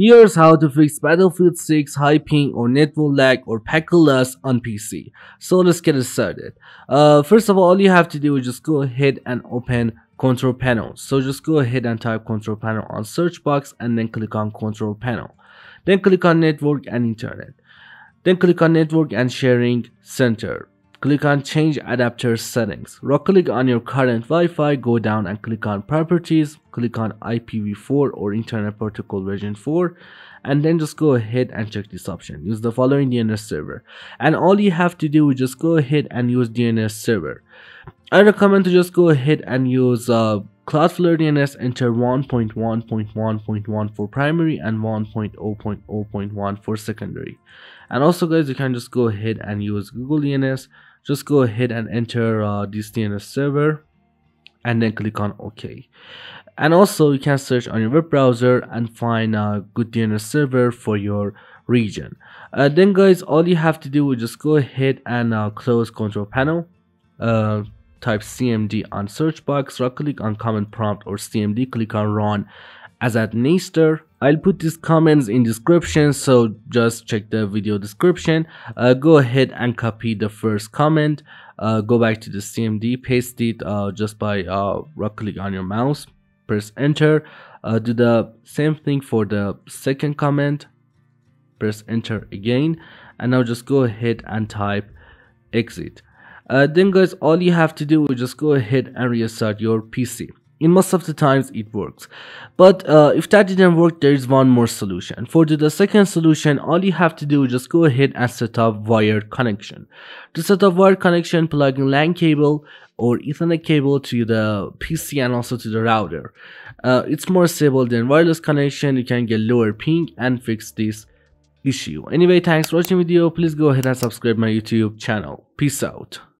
Here's how to fix Battlefield 6 high ping or network lag or packet loss on PC. So let's get started. Uh, first of all, all you have to do is just go ahead and open control panel. So just go ahead and type control panel on search box and then click on control panel. Then click on network and internet. Then click on network and sharing center. Click on change adapter settings. Right click on your current Wi-Fi, go down and click on properties, click on IPv4 or internet protocol version 4 and then just go ahead and check this option. Use the following DNS server and all you have to do is just go ahead and use DNS server. I recommend to just go ahead and use uh, Cloudflare DNS enter 1.1.1.1 for primary and 1.0.0.1 for secondary. And also guys, you can just go ahead and use Google DNS. Just go ahead and enter uh, this DNS server and then click on OK. And also you can search on your web browser and find a good DNS server for your region. Uh, then guys, all you have to do is just go ahead and uh, close control panel. Uh, type cmd on search box right click on command prompt or cmd click on run as administrator i'll put these comments in description so just check the video description. Uh, go ahead and copy the first comment. Uh, go back to the cmd paste it uh, just by uh, right click on your mouse press enter. Uh, do the same thing for the second comment. Press enter again. And now just go ahead and type exit. Uh, then guys all you have to do is just go ahead and restart your PC in most of the times it works. But uh, if that didn't work there is one more solution. For the second solution all you have to do is just go ahead and set up wired connection. To set up wired connection plug in LAN cable or ethernet cable to the pc and also to the router. Uh, it's more stable than wireless connection. You can get lower ping and fix this issue. Anyway thanks for watching video. Please go ahead and subscribe my youtube channel. Peace out